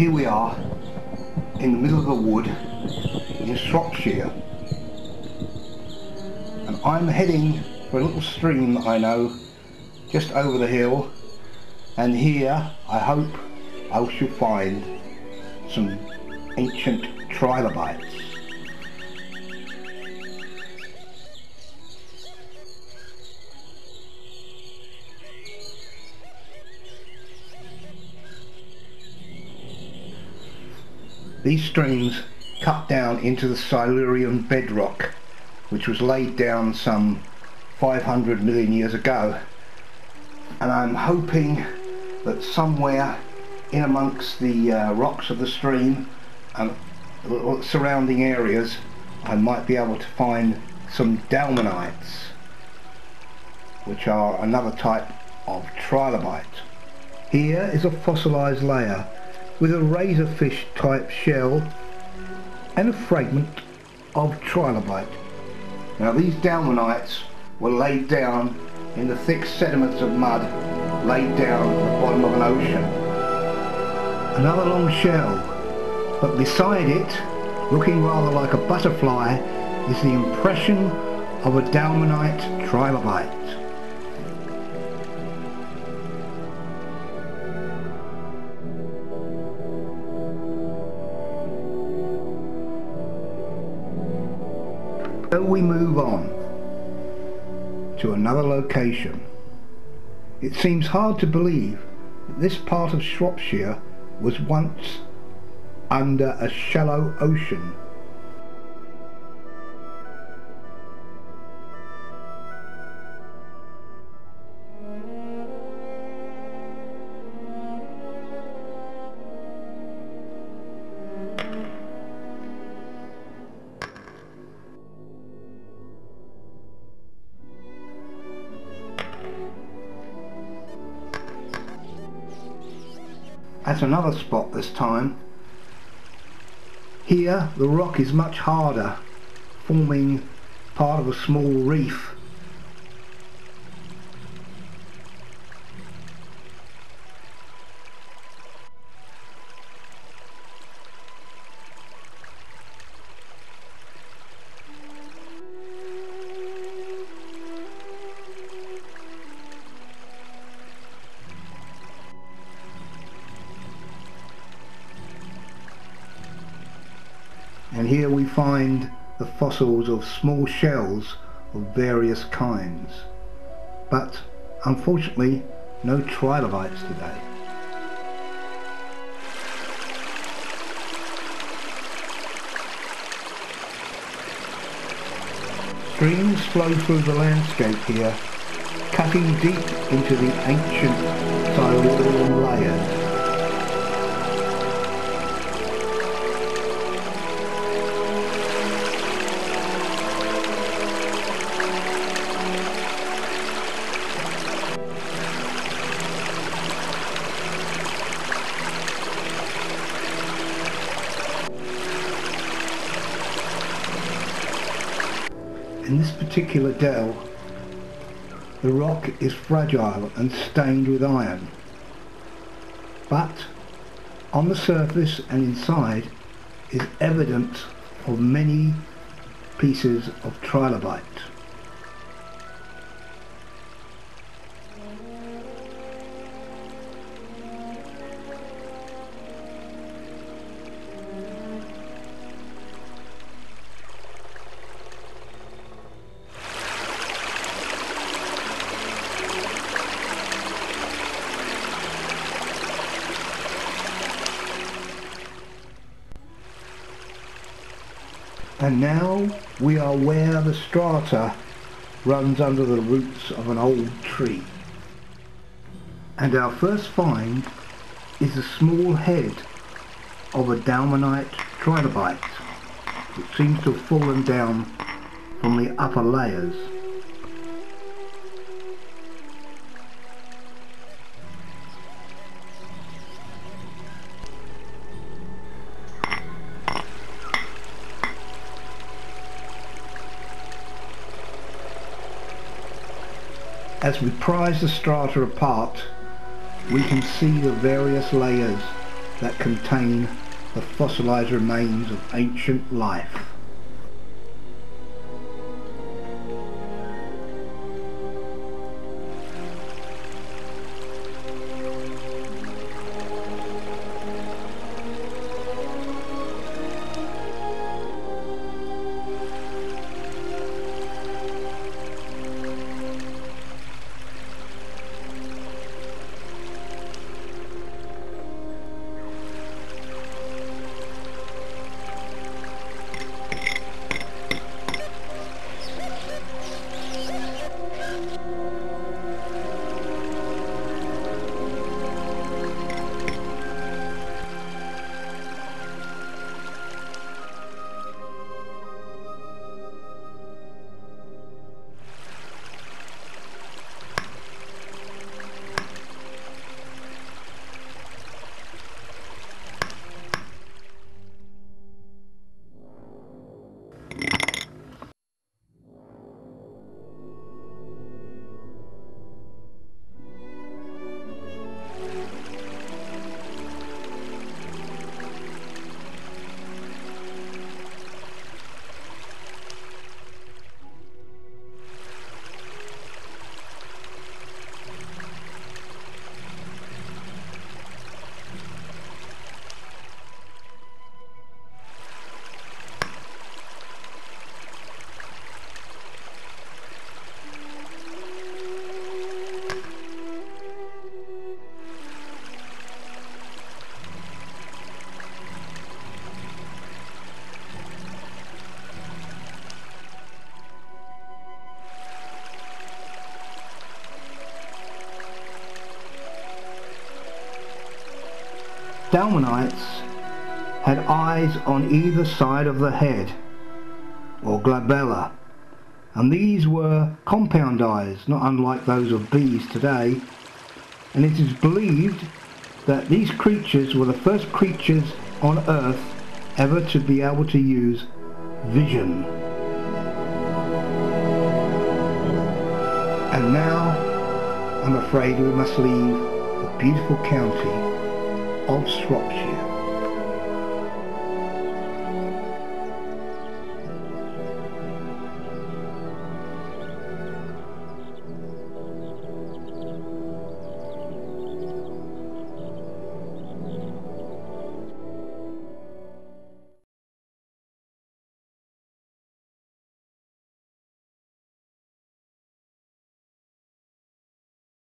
here we are in the middle of the wood in Shropshire and I'm heading for a little stream I know just over the hill and here I hope I shall find some ancient trilobites. These streams cut down into the Silurian bedrock which was laid down some 500 million years ago and I'm hoping that somewhere in amongst the uh, rocks of the stream and surrounding areas I might be able to find some dalmanites which are another type of trilobite. Here is a fossilized layer with a razorfish type shell and a fragment of trilobite. Now these dalmanites were laid down in the thick sediments of mud laid down at the bottom of an ocean. Another long shell, but beside it, looking rather like a butterfly, is the impression of a dalmanite trilobite. So we move on to another location. It seems hard to believe that this part of Shropshire was once under a shallow ocean at another spot this time. Here the rock is much harder, forming part of a small reef here we find the fossils of small shells of various kinds but unfortunately no trilobites today. Streams flow through the landscape here, cutting deep into the ancient Silurian layers. Particular dell, the rock is fragile and stained with iron. But on the surface and inside is evidence of many pieces of trilobite. And now we are where the strata runs under the roots of an old tree. And our first find is the small head of a dalmanite trilobite which seems to have fallen down from the upper layers. As we prise the strata apart, we can see the various layers that contain the fossilized remains of ancient life. Dalmanites had eyes on either side of the head, or glabella, and these were compound eyes, not unlike those of bees today, and it is believed that these creatures were the first creatures on earth ever to be able to use vision. And now I'm afraid we must leave the beautiful county of Shropshire.